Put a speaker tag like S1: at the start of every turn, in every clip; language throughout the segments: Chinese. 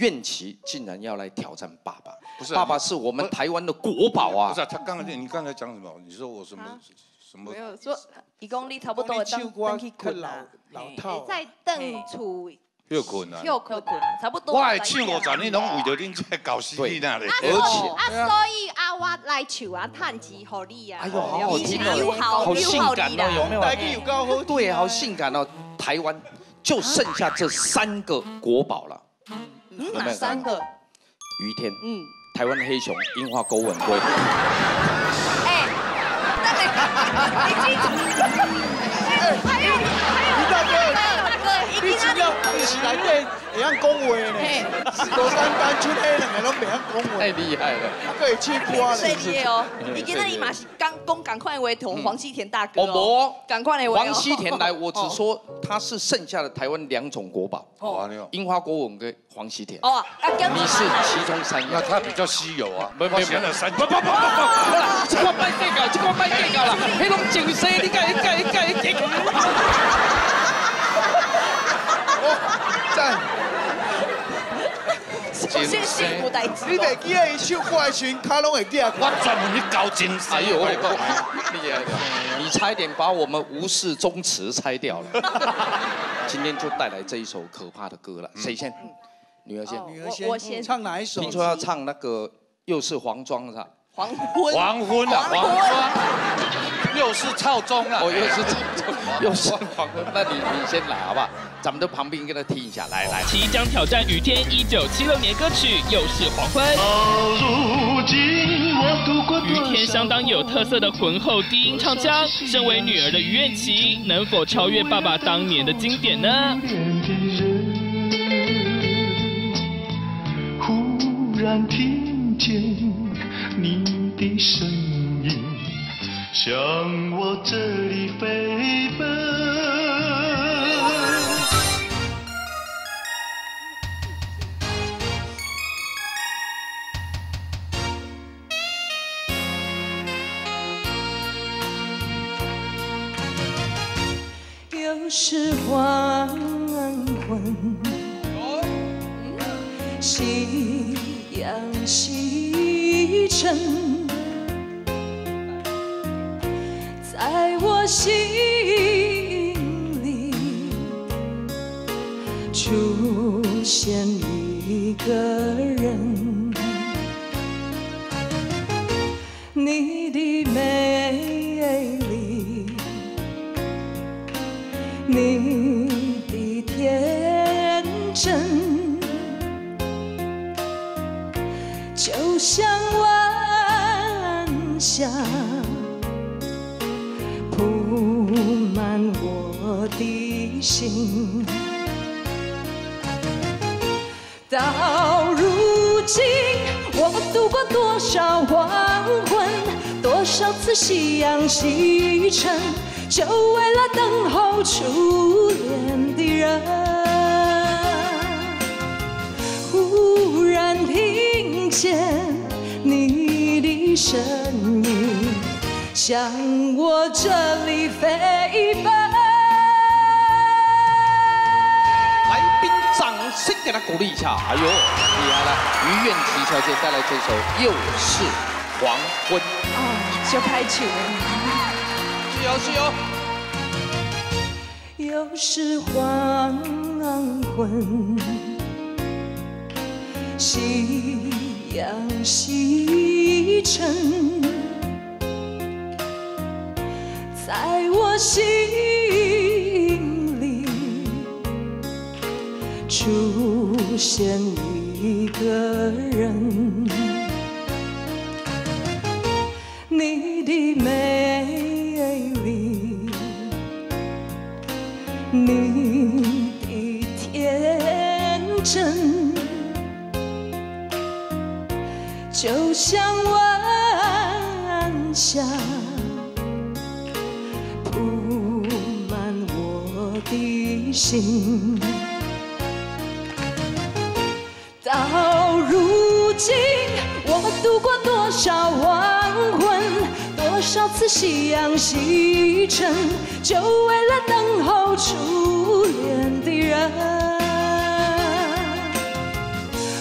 S1: 苑琪竟然要来挑战爸爸，
S2: 不是
S1: 爸爸是我们台湾的国宝啊
S2: 不是！啊，他刚才你刚才讲什么？你说我什么
S3: 啊
S2: 什么
S3: 没？有说，一公里差不多
S4: 唱
S3: 当
S4: 歌
S3: 登去困啊，
S4: 老套。
S3: 在邓厝
S2: 又困啊！
S3: 又困啊，差不多。
S2: 我的唱五十年拢为着恁在搞死你那里。
S1: 而且
S3: 啊，所以啊，我来唱啊，趁钱给你啊。
S1: 哎呦，好好听哦，好性感哦，有没有？
S4: 台语有够好，
S1: 对，好性感哦！台湾就剩下这三个国宝了，
S3: 嗯，哪三个？
S1: 于天、
S3: 嗯，
S1: 台湾黑熊、樱花勾吻龟。
S3: 哎，你记住，
S4: 是内底会晓讲话呢，四个三单出迄两个拢袂晓讲话，
S1: 太厉害了！
S4: 还可以唱歌
S3: 最
S4: 呢。
S3: 厉害哦！你今天你嘛是刚讲赶快为同黄西田大哥
S1: 哦，
S3: 赶快来为
S1: 黄西田来，我只说他是剩下的台湾两种国宝，
S2: 哦，
S1: 樱花国吻跟黄西田。
S3: 哦，
S1: 你是其中三样。
S2: 那他比较稀有啊。
S1: 没没
S2: 我选了三
S1: 不不不不不，啦，这个卖计较，这个卖计较啦，迄种情绪你改改改改。
S4: 赞，
S3: 先辛苦代志
S4: 你袂记得伊唱歌的时阵，脚拢会记啊。
S2: 我专门去搞精神。
S1: 哎呦，我厉害了！你差一点把我们吴氏宗祠拆掉了。今天就带来这一首可怕的歌了，谁先？女儿先。
S3: 哦
S4: 女儿
S3: 我我先
S4: 唱哪一首？
S1: 听说要唱那个又是黄庄是吧？
S3: 黄昏，
S2: 黄昏啊，黄昏，又是操中啊。
S1: 哦，又是又是黄昏，那你你先来好不好？咱们在旁边跟他听一下，来来。
S5: 即将挑战雨天一九七六年歌曲《又是黄昏》。雨天相当有特色的浑厚低音唱腔，身为女儿的于愿琪，能否超越爸爸当年的经典呢？
S6: 忽然听声音，向我这里飞
S7: 心里出现一个人，你的美丽。你的天真，就像晚霞心。到如今，我度过多少黄昏，多少次夕阳西沉，就为了等候初恋的人。忽然听见你的声音，向我这里飞奔。
S1: 声给他鼓励一下。哎呦，厉害了！于愿琪小姐带来这首《又是黄昏》。
S7: 哦，就开球
S1: 加油，加油。
S7: 又是黄昏，夕阳西沉，在我心里出现一个人，你的美丽。你的天真，就像晚霞铺满我的心。到如今，我度过多少黄昏，多少次夕阳西沉，就为了等候初恋的人。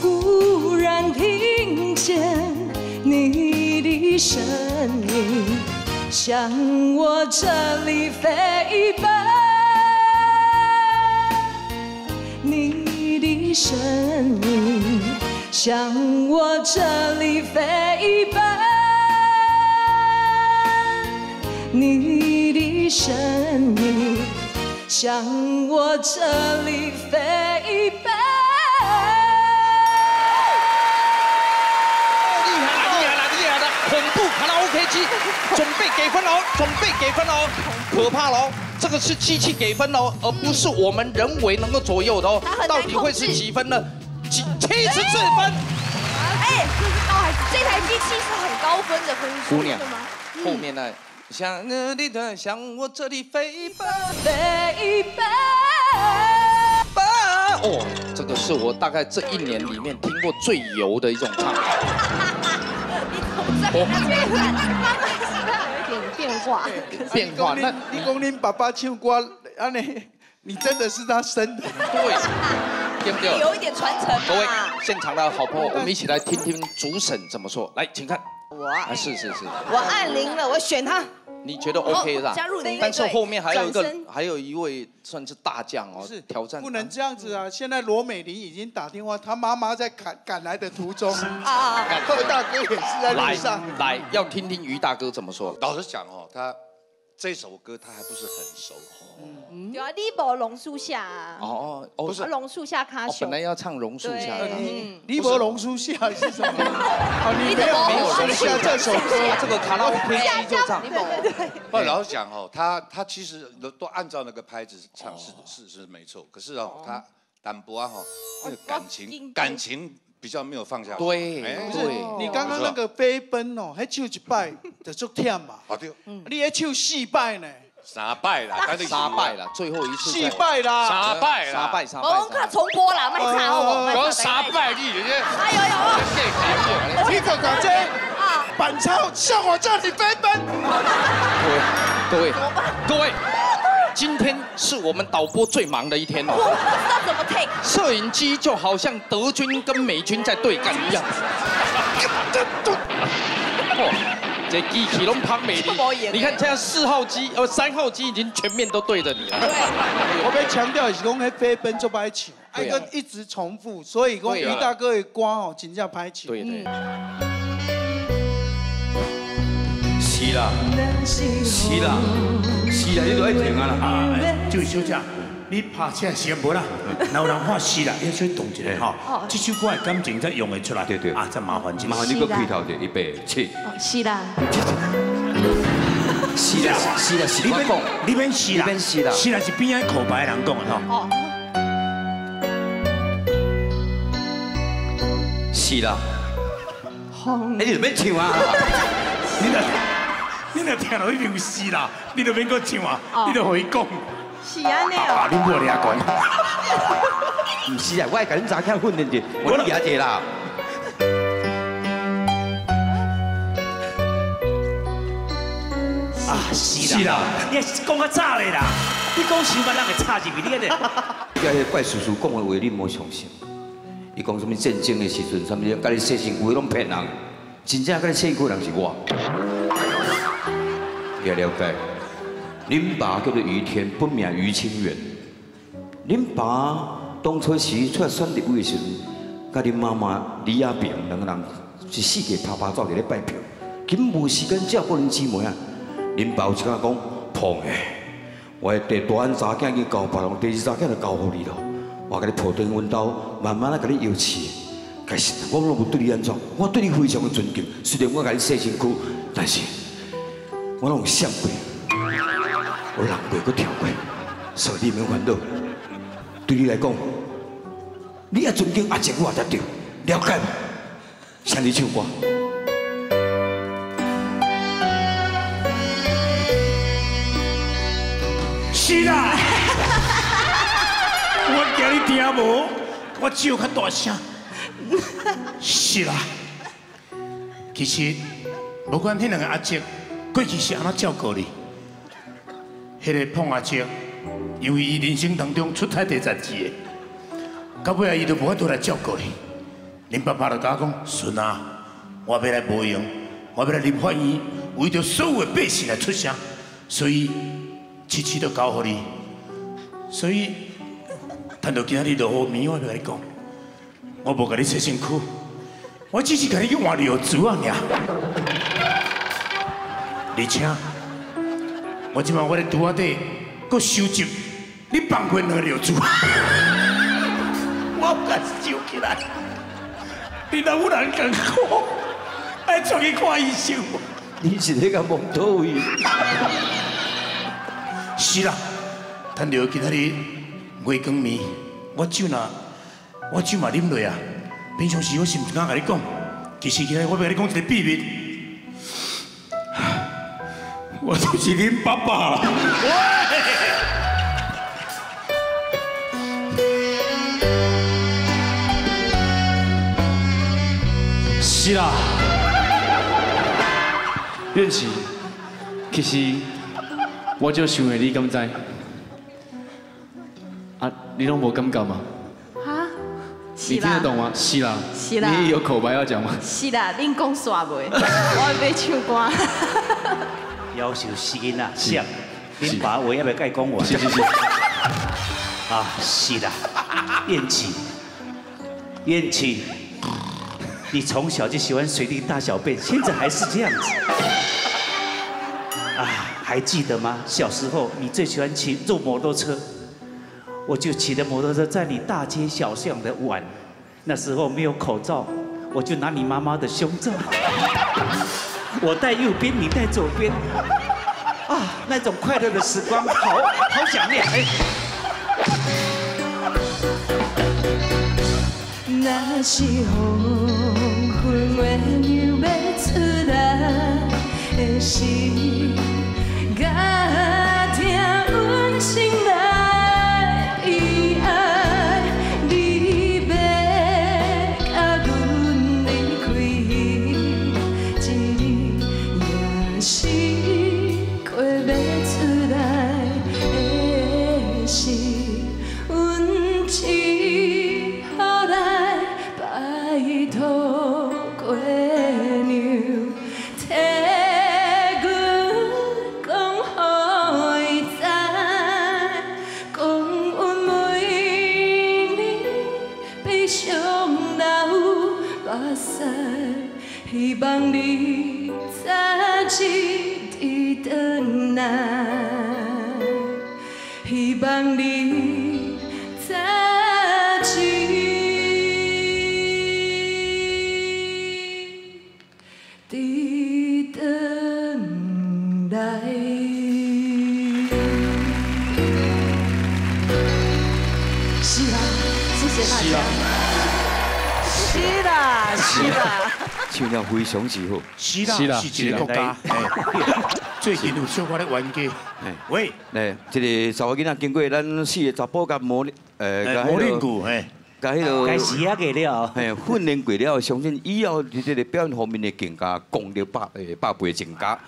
S7: 忽然听见你的声音，向我这里飞奔。的声音向我这里飞奔，你的身影向我这里飞奔。
S1: 卡拉 OK 机，准备给分喽，准备给分喽，可怕喽！这个是机器给分哦，而不是我们人为能够左右的哦到底会是几分呢？几七十四分。
S3: 哎，这是高还是这台机器是很高分的分数，
S1: 姑娘？后面呢？向那里的，向我这里飞吧。
S7: 飞奔。
S1: 吧哦，这个是我大概这一年里面听过最油的一种唱法。
S3: 有一点变化？
S1: 变化那
S4: 你你讲恁爸爸唱歌安尼，你真的是他生的。
S1: 对，对不对？
S3: 有一点传承
S1: 各位
S3: 嘛。
S1: 现场的好朋友，我们一起来听听主审怎么说。来，请看。
S8: 我
S1: 啊，是是是，
S8: 我按铃了，我选他。
S1: 你觉得 OK 是吧？
S3: 加入你
S1: 但是后面还有一个，还有一位算是大将哦，
S4: 是
S1: 挑战。
S4: 不能这样子啊！现在罗美玲已经打电话，她妈妈在赶赶来的途中，
S3: 啊啊啊！
S4: 贺大哥也是在路
S1: 来
S4: 上。
S1: 来，要听听于大哥怎么说。
S2: 老实讲哦，他这首歌他还不是很熟。
S3: 对啊，你无榕树下啊，
S1: 哦哦，不
S3: 是榕树下卡
S1: 哦，
S3: 熊
S1: 本来。要唱榕树下的。
S3: 对，
S4: 离伯榕树下是什么？哦，你没有没有树下这首歌，
S1: 这个卡拉 OK 机就唱。
S2: 不，老实讲哦，他他其实都都按照那个拍子唱是是是没错，可是哦，他淡薄啊哈，那个感情感情比较没有放下。去。
S1: 对
S2: 哎。
S4: 不是你刚刚那个飞奔哦，还唱一拜就足忝嘛，
S2: 好对，
S4: 你还手四拜呢，
S2: 三拜啦，但是
S1: 杀拜啦，最后一次
S4: 四
S1: 在。
S4: 拜啦，
S2: 三拜啦，
S1: 杀拜杀拜。
S3: 我看重播啦，卖差哦。
S2: 讲三拜你人家
S3: 哎呦呦！
S4: 你可搞这
S3: 啊，
S4: 板超向我这里飞奔，
S1: 各位各位各位，今天是我们导播最忙的一天
S3: 我
S1: 哦。
S3: 不知道怎么 take。
S1: 摄影机就好像德军跟美军在对干一样。哦这机器拢胖美丽，你看这样四号机呃三号机已经全面都对着你了。
S4: 我被强调是讲迄飞奔做歹唱，哎
S1: 对啊
S4: 个一直重复，所以讲于大哥的歌哦，真正歹唱。
S1: 对对，
S9: 是啦，是啦，是啦，你都爱停啊啦。
S10: 啊，这位小姐，你拍车时间无啦，然后人看死啦，要稍微动一下吼。这首歌的感情才用得出来。
S9: 对对
S10: 啊，再麻烦一下。
S9: 麻烦你个开头的预备起。
S7: 哦，是啦，
S9: 是啦，是啦，是
S10: 你免
S9: 我讲。
S10: 你免是啦，
S9: 你免死啦
S10: 是啦是边仔口白的人讲的吼。
S9: 是啦。哎，你就免唱啊！
S10: 你若你若听到迄条死啦，你就免搁唱啊，你都可以讲。
S8: 是安尼
S10: 啊，你无俩讲。
S9: 唔是啊，我係甲恁查囝訓練的，我你也者啦。
S10: 啊，是啦，是啦你也是讲较早咧啦，你讲想把人给插入去，你个
S9: 伊 个怪叔叔讲的话，你莫相信。伊讲什么战争的时阵，什么甲你说身躯拢骗人，真正甲你身躯的人是我。你要了解，恁爸叫做于天，本名于清源。恁爸当初时出来选立委的时阵，甲恁妈妈李亚平两个人是四界拍拍走伫咧拜票，根本无时间照顾恁姊妹啊。恁爸有一甲讲，碰诶。我的第大汉查囝已经交别人，第二查囝就交互你咯。我甲你抱定阮兜，慢慢啊甲你摇饲。其实我拢无对你安怎，我对你非常的尊敬。虽然我甲你洗身躯，但是我拢想过，我人过搁跳过，所以你免烦恼。对你来讲，你也尊敬阿姐，我才对，了解吗？请你唱歌。
S10: 是啦，我叫你听无，我只有较大声。是啦，其实不管迄两个阿姐过去是安怎照顾你，迄、个碰阿姐，因为伊人生当中出太第十次的，到尾啊伊都无法度来照顾你。恁爸爸就甲我讲，孙啊，我要来无用，我要来立法院，为着所有的百姓来出声，所以七七都交互你。所以，谈到今仔日落雨暝，我来讲，我无甲你切身躯，我只是甲你去换尿珠啊尔。而且，我今晚我的肚仔底，搁收集你放过两个尿珠，我甲收起来。你若有人艰苦，爱出去看医生。
S9: 你是咧甲蒙倒位？
S10: 是啦，趁着今仔日月光暝，我酒若我酒嘛啉落啊。平常时我是毋敢甲你讲，其实今仔日我要甲你讲一个秘密，我就是恁爸爸啦。
S11: 是啦，怨气，其实我就想的你敢知？啊，你拢无感觉吗？
S3: 啊，
S11: 你听得懂吗？是啦，
S3: 是啦
S11: 你有口白要讲吗？
S3: 是啦，恁讲煞袂，我要唱歌。
S12: 要求是囡仔，像恁爸话要不要甲伊讲完？
S11: 是是是。
S12: 啊，是啦，燕琪，燕琪，你从小就喜欢随地大小便，现在还是这样子。啊，还记得吗？小时候你最喜欢骑坐摩托车，我就骑着摩托车在你大街小巷的玩。那时候没有口罩，我就拿你妈妈的胸罩，我戴右边，你戴左边。啊，那种快乐的时光，好好想念。哎。
S7: 若是黄昏月亮要出来的时，bang di 是
S8: 啦，
S9: 唱了非常之好。
S10: 是啦，是啦，是国家。哎最近有小可咧冤家。喂，
S9: 诶，这个查某囡仔经过咱四个查甫甲磨练，诶，
S10: 磨练过嘿
S9: 甲迄个
S12: 该时啊过了。
S9: 嘿，训练过了，相信以后伫这个表演方面的更加，功力百诶百倍增加。